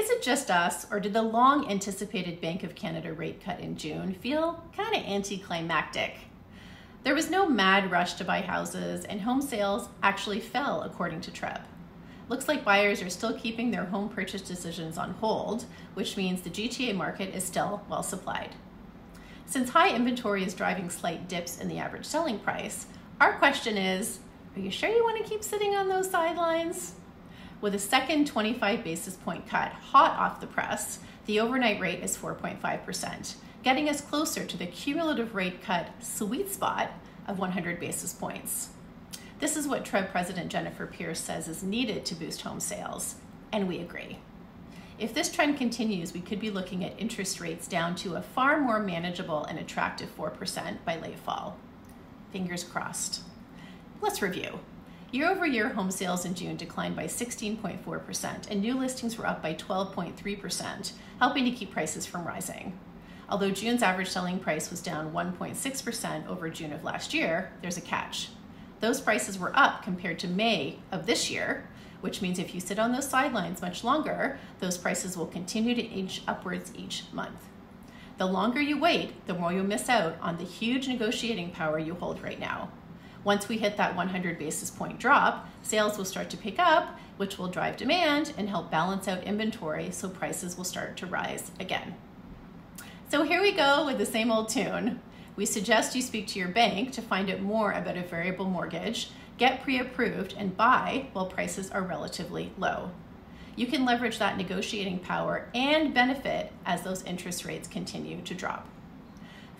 Is it just us, or did the long anticipated Bank of Canada rate cut in June feel kind of anticlimactic? There was no mad rush to buy houses, and home sales actually fell, according to TRREB. Looks like buyers are still keeping their home purchase decisions on hold, which means the GTA market is still well supplied. Since high inventory is driving slight dips in the average selling price, our question is Are you sure you want to keep sitting on those sidelines? With a second 25 basis point cut hot off the press, the overnight rate is 4.5%, getting us closer to the cumulative rate cut sweet spot of 100 basis points. This is what TRREB President Jennifer Pearce says is needed to boost home sales, and we agree. If this trend continues, we could be looking at interest rates down to a far more manageable and attractive 4% by late fall. Fingers crossed. Let's review. Year over year, home sales in June declined by 16.4%, and new listings were up by 12.3%, helping to keep prices from rising. Although June's average selling price was down 1.6% over June of last year, there's a catch. Those prices were up compared to May of this year, which means if you sit on those sidelines much longer, those prices will continue to inch upwards each month. The longer you wait, the more you'll miss out on the huge negotiating power you hold right now. Once we hit that 100 basis point drop, sales will start to pick up, which will drive demand and help balance out inventory so prices will start to rise again. So here we go with the same old tune. We suggest you speak to your bank to find out more about a variable mortgage, get pre approved, and buy while prices are relatively low. You can leverage that negotiating power and benefit as those interest rates continue to drop.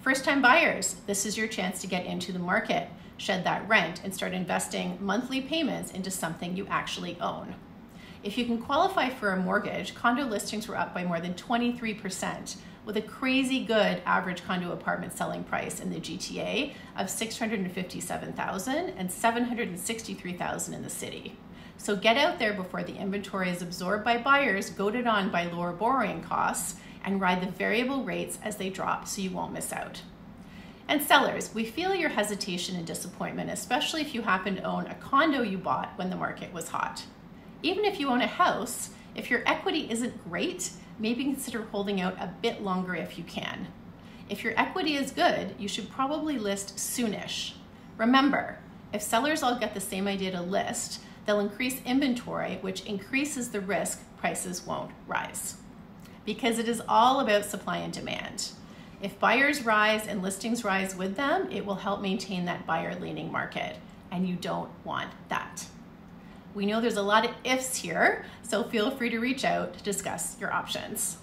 First time buyers, this is your chance to get into the market shed that rent and start investing monthly payments into something you actually own. If you can qualify for a mortgage, condo listings were up by more than 23%, with a crazy good average condo apartment selling price in the GTA of 657,000 and 763,000 in the city. So get out there before the inventory is absorbed by buyers, goaded on by lower borrowing costs, and ride the variable rates as they drop so you won't miss out. And sellers, we feel your hesitation and disappointment, especially if you happen to own a condo you bought when the market was hot. Even if you own a house, if your equity isn't great, maybe consider holding out a bit longer if you can. If your equity is good, you should probably list soonish. Remember, if sellers all get the same idea to list, they'll increase inventory, which increases the risk prices won't rise. Because it is all about supply and demand. If buyers rise and listings rise with them, it will help maintain that buyer leaning market, and you don't want that. We know there's a lot of ifs here, so feel free to reach out to discuss your options.